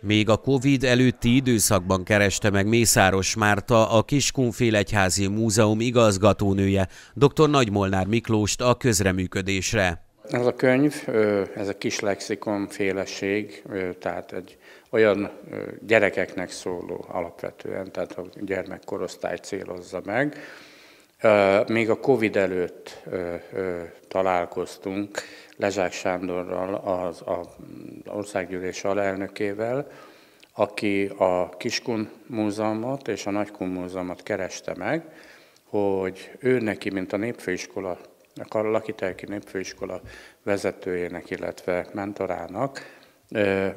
Még a Covid előtti időszakban kereste meg Mészáros Márta, a Kiskunfélegyházi Múzeum igazgatónője, dr. Nagymolnár Miklóst a közreműködésre. Ez a könyv, ez a kis lexikon féleség, tehát egy olyan gyerekeknek szóló alapvetően, tehát a gyermekkorosztály célozza meg. Még a Covid előtt találkoztunk Lezsák Sándorral, az, az országgyűlés alelnökével, aki a Kiskun Múzeumot és a Nagykun Múzeumot kereste meg, hogy ő neki, mint a népfőiskola, a Lakitelki Népfőiskola vezetőjének, illetve mentorának,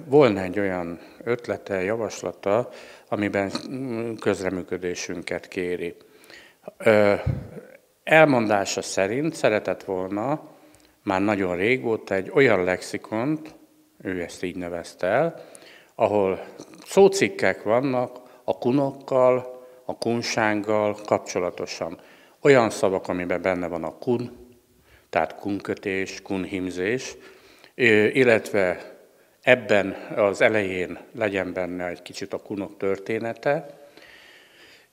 volna egy olyan ötlete, javaslata, amiben közreműködésünket kéri. Elmondása szerint szeretett volna már nagyon régóta egy olyan lexikont, ő ezt így nevezte el, ahol szócikkek vannak a kunokkal, a kunsággal kapcsolatosan. Olyan szavak, amiben benne van a kun, tehát kunkötés, kunhimzés, illetve ebben az elején legyen benne egy kicsit a kunok története,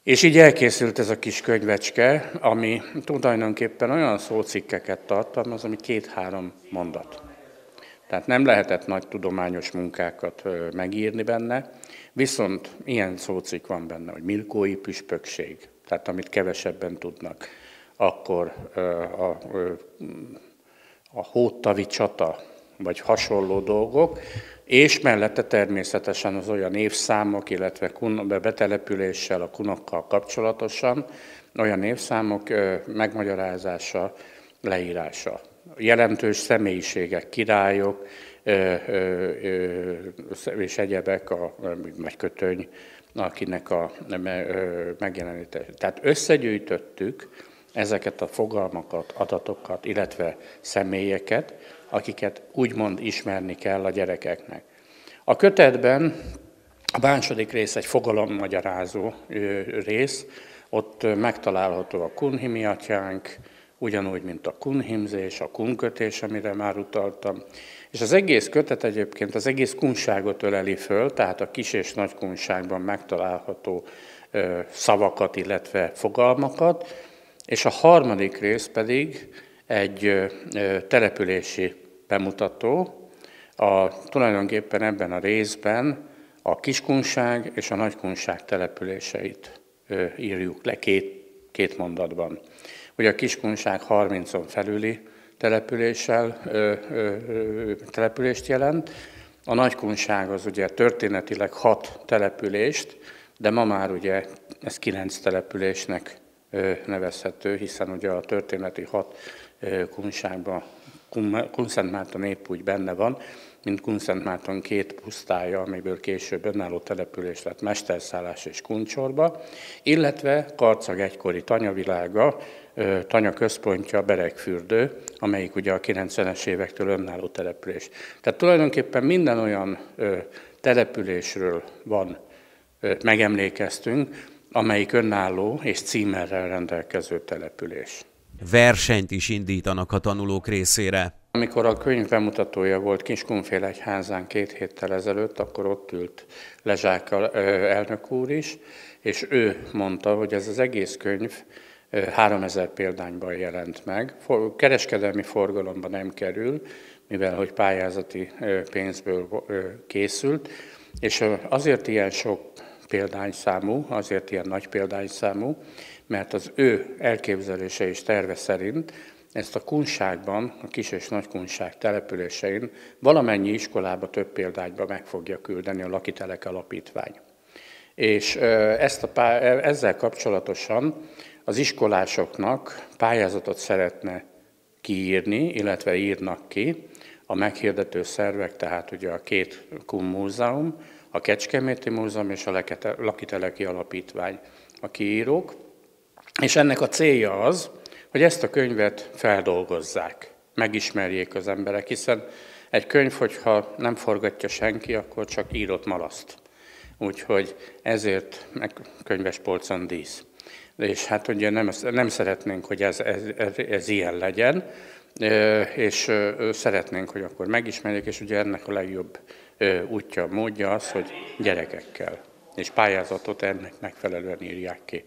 és így elkészült ez a kis könyvecske, ami tulajdonképpen olyan szócikkeket tartalmaz, ami két-három mondat. Tehát nem lehetett nagy tudományos munkákat megírni benne, viszont ilyen szócikk van benne, hogy milkói püspökség, tehát amit kevesebben tudnak. Akkor a, a, a hóttavi csata, vagy hasonló dolgok, és mellette természetesen az olyan évszámok, illetve betelepüléssel, a kunokkal kapcsolatosan olyan évszámok megmagyarázása, leírása. Jelentős személyiségek, királyok és egyebek, a, vagy kötöny, akinek a megjelenítése. Tehát összegyűjtöttük ezeket a fogalmakat, adatokat, illetve személyeket, akiket úgymond ismerni kell a gyerekeknek. A kötetben a második rész egy fogalommagyarázó rész, ott megtalálható a kunhimi atyánk, ugyanúgy, mint a kunhimzés, a kunkötés, amire már utaltam. És az egész kötet egyébként az egész kunságot öleli föl, tehát a kis és nagy kunságban megtalálható szavakat, illetve fogalmakat, és a harmadik rész pedig egy települési bemutató. A, tulajdonképpen ebben a részben a kiskunság és a nagykunság településeit írjuk le két, két mondatban. Ugye a kiskunság 30-on felüli településsel, ö, ö, települést jelent, a nagykunság az ugye történetileg hat települést, de ma már ugye ez kilenc településnek nevezhető, hiszen ugye a történeti hat kunságban Kunszent Márton épp úgy benne van, mint Kunszent Márton két pusztája, amiből később önálló település lett Mesterszállás és Kuncsorba, illetve Karcag egykori tanyavilága, tanya központja Beregfürdő, amelyik ugye a 90-es évektől önálló település. Tehát tulajdonképpen minden olyan településről van, megemlékeztünk, amelyik önálló és címerrel rendelkező település. Versenyt is indítanak a tanulók részére. Amikor a könyv bemutatója volt Kiskunfélegyházán két héttel ezelőtt, akkor ott ült Lezsák elnök úr is, és ő mondta, hogy ez az egész könyv 3000 példányban jelent meg. Kereskedelmi forgalomban nem kerül, mivel hogy pályázati pénzből készült, és azért ilyen sok példányszámú, azért ilyen nagy példányszámú, mert az ő elképzelése és terve szerint ezt a kunságban, a kis és nagy kunság településein valamennyi iskolába, több példányba meg fogja küldeni a Lakitelek Alapítvány. És ezt a pá- ezzel kapcsolatosan az iskolásoknak pályázatot szeretne kiírni, illetve írnak ki a meghirdető szervek, tehát ugye a két KUM múzeum, a Kecskeméti Múzeum és a Lakiteleki Alapítvány a kiírók, és ennek a célja az, hogy ezt a könyvet feldolgozzák, megismerjék az emberek, hiszen egy könyv, hogyha nem forgatja senki, akkor csak írott malaszt. Úgyhogy ezért meg könyves polcon dísz. És hát ugye nem, nem szeretnénk, hogy ez, ez, ez, ez ilyen legyen, és szeretnénk, hogy akkor megismerjék, és ugye ennek a legjobb útja, módja az, hogy gyerekekkel, és pályázatot ennek megfelelően írják ki.